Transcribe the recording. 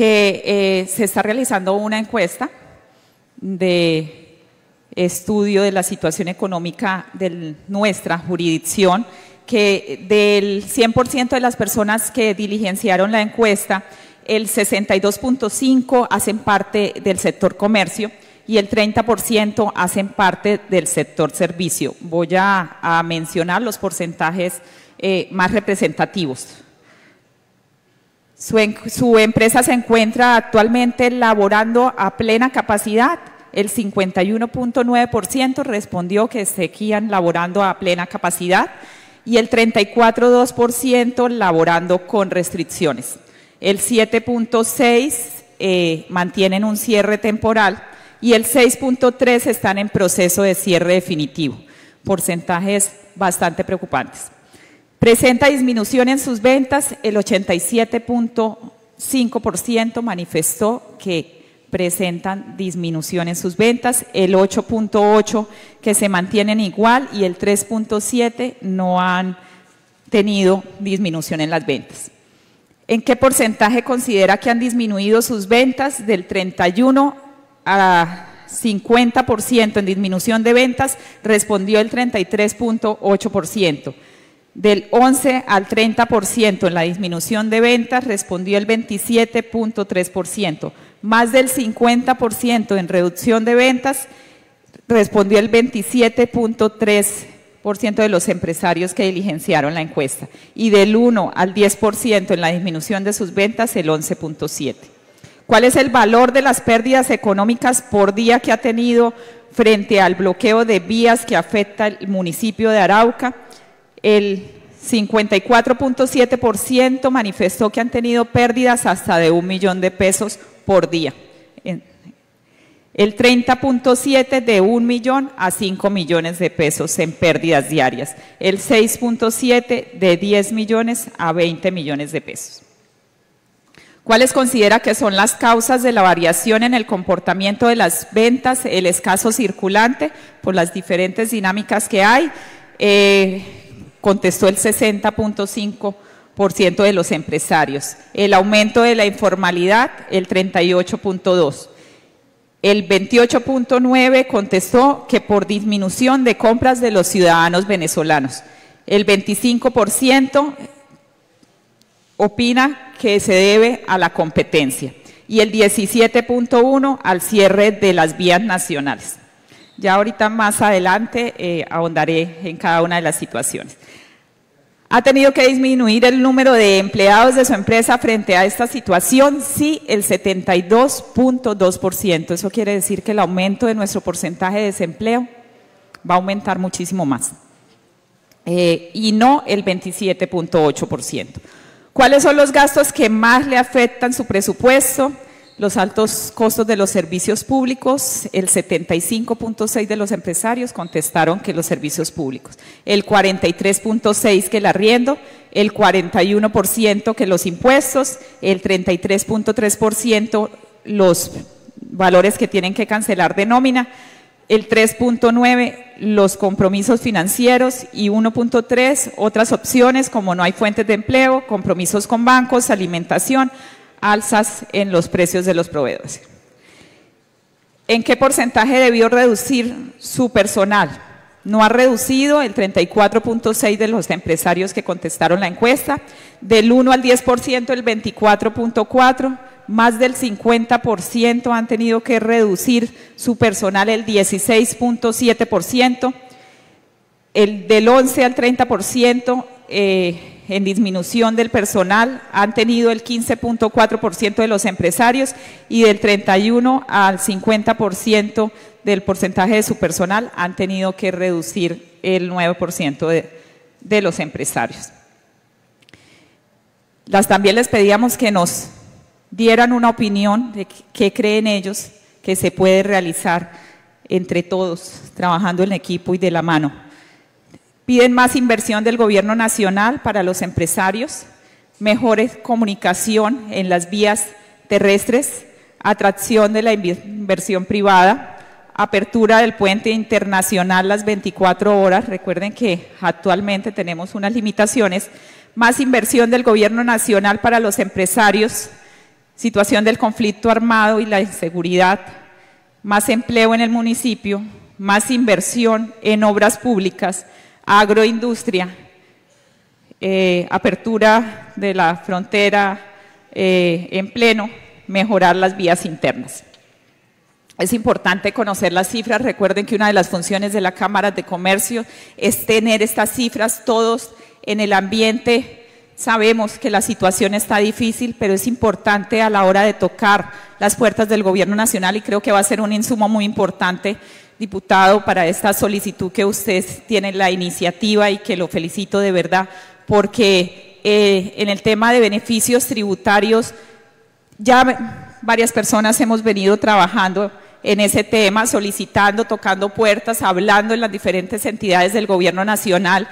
que eh, se está realizando una encuesta de estudio de la situación económica de nuestra jurisdicción, que del 100% de las personas que diligenciaron la encuesta, el 62.5 hacen parte del sector comercio y el 30% hacen parte del sector servicio. Voy a, mencionar los porcentajes eh, más representativos. Su, empresa se encuentra actualmente laborando a plena capacidad. El 51.9% respondió que seguían laborando a plena capacidad y el 34.2% laborando con restricciones. El 7.6% eh, mantienen un cierre temporal y el 6.3% están en proceso de cierre definitivo. Porcentajes bastante preocupantes. Presenta disminución en sus ventas, el 87.5% manifestó que presentan disminución en sus ventas, el 8.8% que se mantienen igual y el 3.7% no han tenido disminución en las ventas. ¿En qué porcentaje considera que han disminuido sus ventas? Del 31 a 50% en disminución de ventas, respondió el 33.8%. Del 11 al 30% en la disminución de ventas respondió el 27.3%. Más del 50% en reducción de ventas respondió el 27.3% de los empresarios que diligenciaron la encuesta. Y del 1 al 10% en la disminución de sus ventas el 11.7%. ¿Cuál es el valor de las pérdidas económicas por día que ha tenido frente al bloqueo de vías que afecta al municipio de Arauca? El 54.7% manifestó que han tenido pérdidas hasta de un millón de pesos por día. El 30.7 de un millón a 5 millones de pesos en pérdidas diarias. El 6.7 de 10 millones a 20 millones de pesos. ¿Cuáles considera que son las causas de la variación en el comportamiento de las ventas, el escaso circulante, por las diferentes dinámicas que hay? Eh, contestó el 60.5% de los empresarios. El aumento de la informalidad, el 38.2%. El 28.9 contestó que por disminución de compras de los ciudadanos venezolanos. El 25% opina que se debe a la competencia y el 17.1 al cierre de las vías nacionales. Ya ahorita más adelante eh, ahondaré en cada una de las situaciones. ¿Ha tenido que disminuir el número de empleados de su empresa frente a esta situación? Sí, el 72.2%. Eso quiere decir que el aumento de nuestro porcentaje de desempleo va a aumentar muchísimo más. Eh, y no el 27.8%. ¿Cuáles son los gastos que más le afectan su presupuesto? Los altos costos de los servicios públicos, el 75.6 de los empresarios contestaron que los servicios públicos, el 43.6 que el arriendo, el 41% que los impuestos, el 33.3% los valores que tienen que cancelar de nómina, el 3.9 los compromisos financieros y 1.3 otras opciones como no hay fuentes de empleo, compromisos con bancos, alimentación, alzas en los precios de los proveedores. ¿En qué porcentaje debió reducir su personal? No ha reducido el 34.6 de los empresarios que contestaron la encuesta, del 1 al 10% el 24.4 más del 50% han tenido que reducir su personal el 16.7%, el del 11 al 30% eh, en disminución del personal han tenido el 15.4% de los empresarios y del 31 al 50% del porcentaje de su personal han tenido que reducir el 9% de, los empresarios. Las, también les pedíamos que nos dieran una opinión de qué creen ellos que se puede realizar entre todos, trabajando en equipo y de la mano. Piden más inversión del gobierno nacional para los empresarios, mejor comunicación en las vías terrestres, atracción de la inversión privada, apertura del puente internacional las 24 horas. Recuerden que actualmente tenemos unas limitaciones. Más inversión del gobierno nacional para los empresarios, situación del conflicto armado y la inseguridad, más empleo en el municipio, más inversión en obras públicas, agroindustria, eh, apertura de la frontera eh, en pleno, mejorar las vías internas. Es importante conocer las cifras. Recuerden que una de las funciones de la Cámara de Comercio es tener estas cifras todos en el ambiente. Sabemos que la situación está difícil, pero es importante a la hora de tocar las puertas del Gobierno Nacional y creo que va a ser un insumo muy importante, diputado, para esta solicitud que usted tiene la iniciativa y que lo felicito de verdad, porque eh, en el tema de beneficios tributarios ya varias personas hemos venido trabajando en ese tema, solicitando, tocando puertas, hablando en las diferentes entidades del Gobierno Nacional